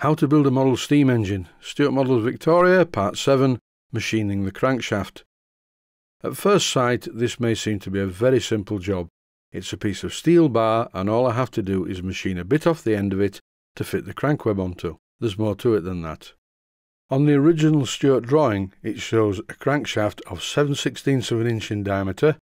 How to build a model steam engine. Stuart Models Victoria, Part 7, Machining the crankshaft. At first sight, this may seem to be a very simple job. It's a piece of steel bar and all I have to do is machine a bit off the end of it to fit the crankweb onto. There's more to it than that. On the original Stuart drawing, it shows a crankshaft of 7 16ths of an inch in diameter,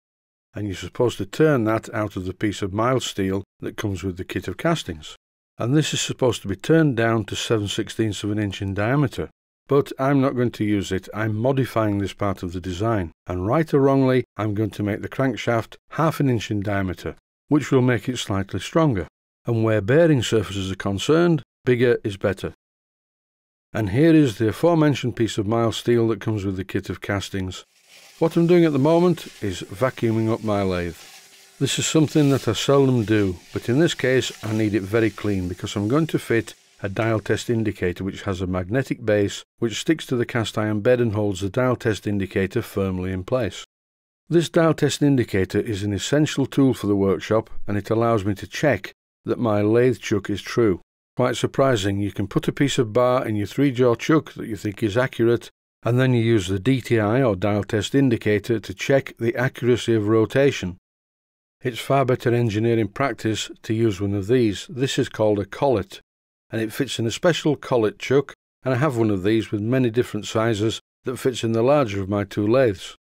and you're supposed to turn that out of the piece of mild steel that comes with the kit of castings and this is supposed to be turned down to 7 16ths of an inch in diameter. But I'm not going to use it, I'm modifying this part of the design, and right or wrongly, I'm going to make the crankshaft half an inch in diameter, which will make it slightly stronger. And where bearing surfaces are concerned, bigger is better. And here is the aforementioned piece of mild steel that comes with the kit of castings. What I'm doing at the moment is vacuuming up my lathe. This is something that I seldom do, but in this case I need it very clean because I'm going to fit a dial test indicator which has a magnetic base which sticks to the cast iron bed and holds the dial test indicator firmly in place. This dial test indicator is an essential tool for the workshop and it allows me to check that my lathe chuck is true. Quite surprising, you can put a piece of bar in your three-jaw chuck that you think is accurate and then you use the DTI or dial test indicator to check the accuracy of rotation it's far better engineering practice to use one of these. This is called a collet, and it fits in a special collet chuck, and I have one of these with many different sizes that fits in the larger of my two lathes.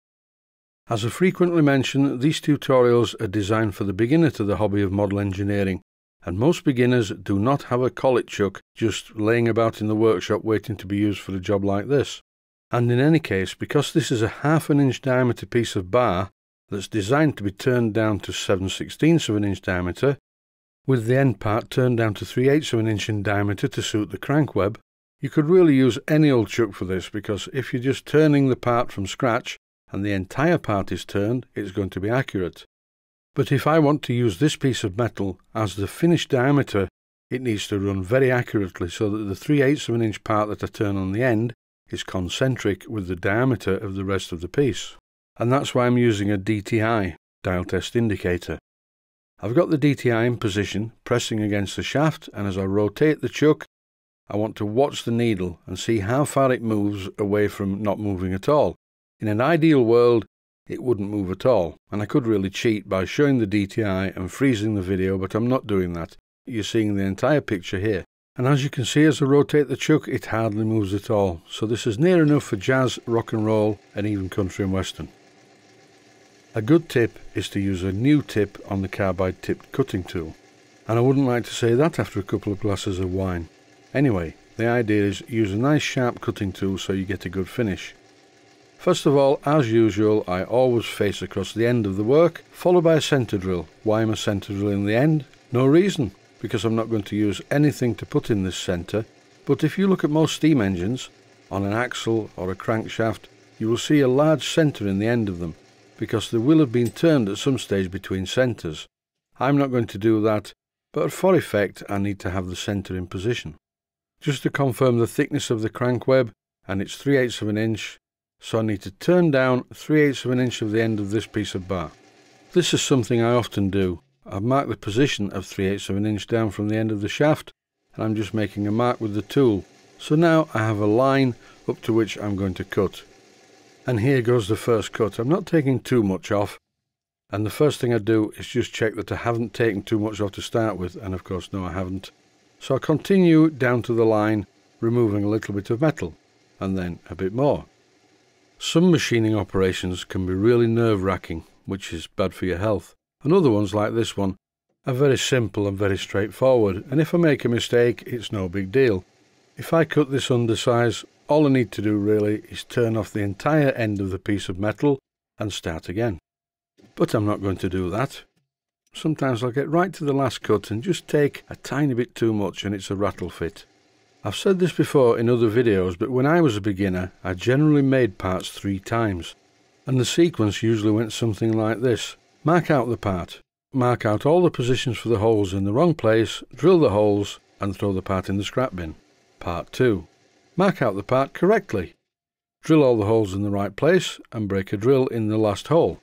As I frequently mention, these tutorials are designed for the beginner to the hobby of model engineering, and most beginners do not have a collet chuck just laying about in the workshop waiting to be used for a job like this. And in any case, because this is a half an inch diameter piece of bar, that's designed to be turned down to 7 16ths of an inch diameter, with the end part turned down to 3 eighths of an inch in diameter to suit the crank web, you could really use any old chuck for this because if you're just turning the part from scratch and the entire part is turned, it's going to be accurate. But if I want to use this piece of metal as the finished diameter, it needs to run very accurately so that the 3 eighths of an inch part that I turn on the end is concentric with the diameter of the rest of the piece and that's why I'm using a DTI, dial test indicator. I've got the DTI in position, pressing against the shaft, and as I rotate the chuck, I want to watch the needle and see how far it moves away from not moving at all. In an ideal world, it wouldn't move at all, and I could really cheat by showing the DTI and freezing the video, but I'm not doing that. You're seeing the entire picture here. And as you can see as I rotate the chuck, it hardly moves at all. So this is near enough for jazz, rock and roll, and even country and western. A good tip is to use a new tip on the carbide tipped cutting tool. And I wouldn't like to say that after a couple of glasses of wine. Anyway, the idea is use a nice sharp cutting tool so you get a good finish. First of all, as usual, I always face across the end of the work, followed by a centre drill. Why am a centre drill in the end? No reason, because I'm not going to use anything to put in this centre, but if you look at most steam engines, on an axle or a crankshaft, you will see a large centre in the end of them, because they will have been turned at some stage between centres. I'm not going to do that, but for effect I need to have the centre in position. Just to confirm the thickness of the crank web, and it's 3 eighths of an inch, so I need to turn down 3 eighths of an inch of the end of this piece of bar. This is something I often do. I've marked the position of 3 eighths of an inch down from the end of the shaft, and I'm just making a mark with the tool. So now I have a line up to which I'm going to cut. And here goes the first cut. I'm not taking too much off. And the first thing I do is just check that I haven't taken too much off to start with. And of course, no, I haven't. So I continue down to the line, removing a little bit of metal, and then a bit more. Some machining operations can be really nerve-wracking, which is bad for your health. And other ones, like this one, are very simple and very straightforward. And if I make a mistake, it's no big deal. If I cut this undersize, all I need to do really is turn off the entire end of the piece of metal and start again. But I'm not going to do that. Sometimes I'll get right to the last cut and just take a tiny bit too much and it's a rattle fit. I've said this before in other videos, but when I was a beginner, I generally made parts three times. And the sequence usually went something like this. Mark out the part. Mark out all the positions for the holes in the wrong place, drill the holes, and throw the part in the scrap bin. Part 2. Mark out the part correctly. Drill all the holes in the right place and break a drill in the last hole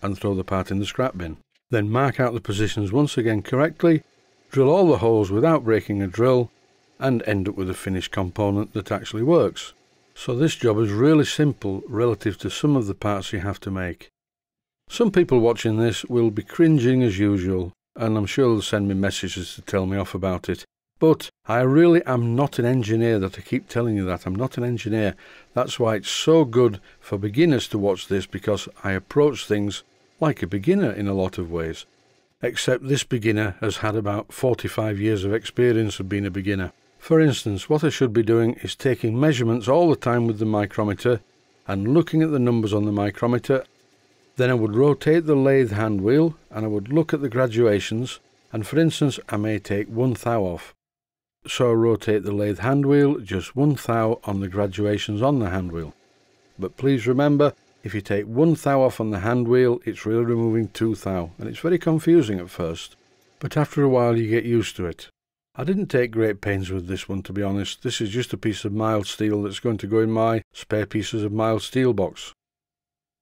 and throw the part in the scrap bin. Then mark out the positions once again correctly, drill all the holes without breaking a drill and end up with a finished component that actually works. So this job is really simple relative to some of the parts you have to make. Some people watching this will be cringing as usual, and I'm sure they'll send me messages to tell me off about it. But I really am not an engineer that I keep telling you that. I'm not an engineer. That's why it's so good for beginners to watch this because I approach things like a beginner in a lot of ways. Except this beginner has had about 45 years of experience of being a beginner. For instance, what I should be doing is taking measurements all the time with the micrometer and looking at the numbers on the micrometer. Then I would rotate the lathe hand wheel and I would look at the graduations and for instance I may take one thou off so rotate the lathe hand wheel just one thou on the graduations on the hand wheel. But please remember, if you take one thou off on the hand wheel, it's really removing two thou, and it's very confusing at first. But after a while you get used to it. I didn't take great pains with this one to be honest, this is just a piece of mild steel that's going to go in my spare pieces of mild steel box.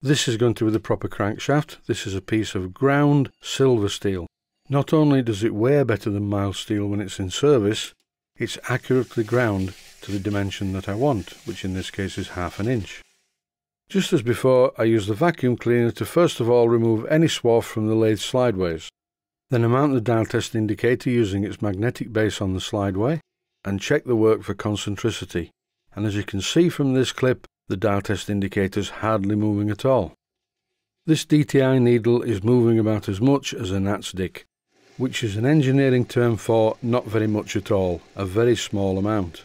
This is going to be the proper crankshaft, this is a piece of ground silver steel. Not only does it wear better than mild steel when it's in service, it's accurately ground to the dimension that I want, which in this case is half an inch. Just as before, I use the vacuum cleaner to first of all remove any swarf from the lathe slideways. Then I mount the dial test indicator using its magnetic base on the slideway and check the work for concentricity. And as you can see from this clip, the dial test indicator is hardly moving at all. This DTI needle is moving about as much as a gnat's dick, which is an engineering term for not very much at all, a very small amount.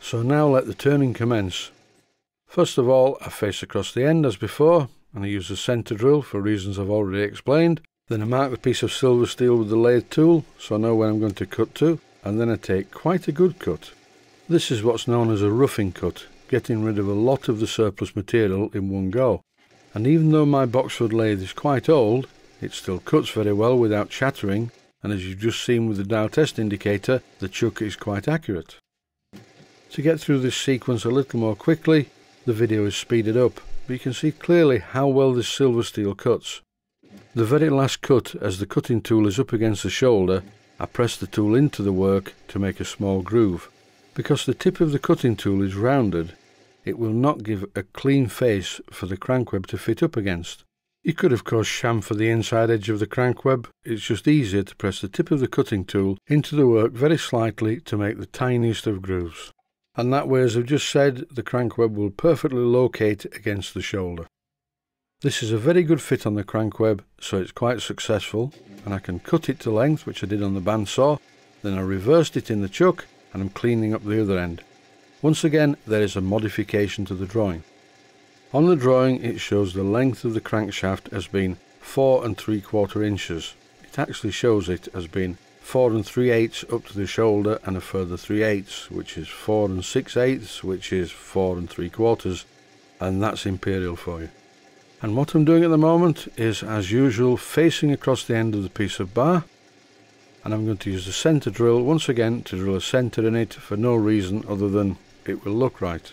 So now let the turning commence. First of all, I face across the end as before, and I use the centre drill for reasons I've already explained. Then I mark the piece of silver steel with the lathe tool, so I know where I'm going to cut to, and then I take quite a good cut. This is what's known as a roughing cut, getting rid of a lot of the surplus material in one go. And even though my Boxford lathe is quite old, it still cuts very well without chattering and as you've just seen with the dial test indicator, the chuck is quite accurate. To get through this sequence a little more quickly, the video is speeded up, but you can see clearly how well this silver steel cuts. The very last cut, as the cutting tool is up against the shoulder, I press the tool into the work to make a small groove. Because the tip of the cutting tool is rounded, it will not give a clean face for the crankweb to fit up against. You could of course chamfer the inside edge of the crank web. It's just easier to press the tip of the cutting tool into the work very slightly to make the tiniest of grooves. And that way, as I've just said, the crank web will perfectly locate against the shoulder. This is a very good fit on the crank web, so it's quite successful, and I can cut it to length, which I did on the bandsaw, then I reversed it in the chuck, and I'm cleaning up the other end. Once again, there is a modification to the drawing. On the drawing it shows the length of the crankshaft as being 4 and 3 quarter inches. It actually shows it as being 4 and 3 eighths up to the shoulder and a further 3 eighths which is 4 and 6 eighths which is 4 and 3 quarters and that's imperial for you. And what I'm doing at the moment is as usual facing across the end of the piece of bar and I'm going to use the centre drill once again to drill a centre in it for no reason other than it will look right.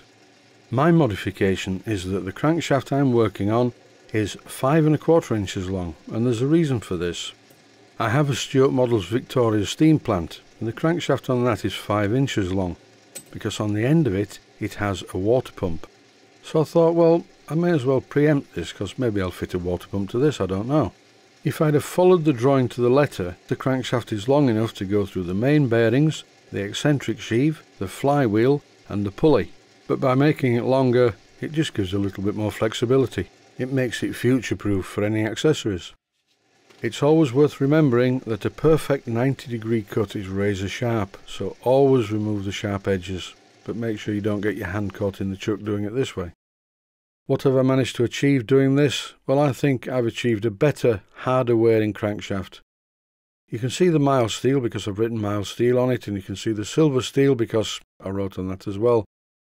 My modification is that the crankshaft I'm working on is five and a quarter inches long and there's a reason for this. I have a Stuart Models Victoria steam plant and the crankshaft on that is five inches long because on the end of it it has a water pump. So I thought well I may as well preempt this because maybe I'll fit a water pump to this I don't know. If I'd have followed the drawing to the letter the crankshaft is long enough to go through the main bearings, the eccentric sheave, the flywheel and the pulley but by making it longer it just gives a little bit more flexibility. It makes it future proof for any accessories. It's always worth remembering that a perfect 90 degree cut is razor sharp, so always remove the sharp edges, but make sure you don't get your hand caught in the chuck doing it this way. What have I managed to achieve doing this? Well, I think I've achieved a better, harder wearing crankshaft. You can see the mild steel because I've written mild steel on it, and you can see the silver steel because I wrote on that as well.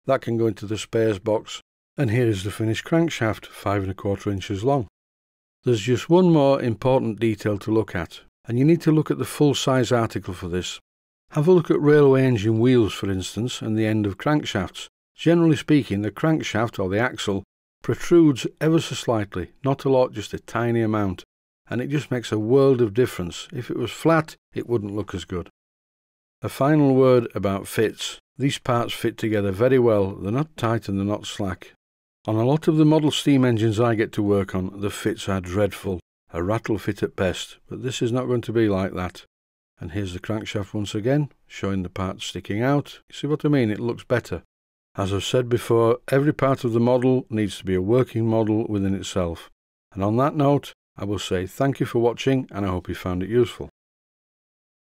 That can go into the spares box. And here is the finished crankshaft, five and a quarter inches long. There's just one more important detail to look at, and you need to look at the full size article for this. Have a look at railway engine wheels, for instance, and the end of crankshafts. Generally speaking, the crankshaft or the axle protrudes ever so slightly, not a lot, just a tiny amount, and it just makes a world of difference. If it was flat, it wouldn't look as good. A final word about fits. These parts fit together very well, they're not tight and they're not slack. On a lot of the model steam engines I get to work on, the fits are dreadful, a rattle fit at best, but this is not going to be like that. And here's the crankshaft once again, showing the parts sticking out. You see what I mean? It looks better. As I've said before, every part of the model needs to be a working model within itself. And on that note, I will say thank you for watching and I hope you found it useful.